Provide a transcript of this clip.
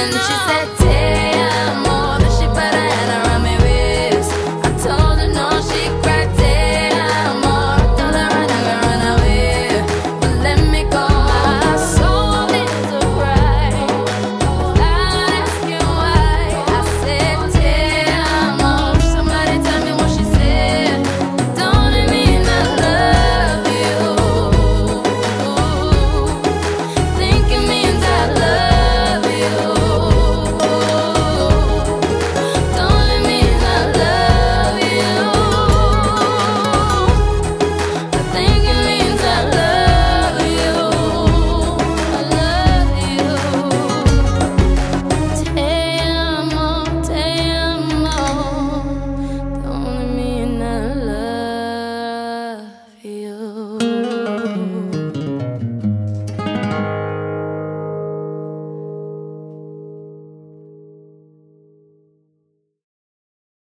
And she said,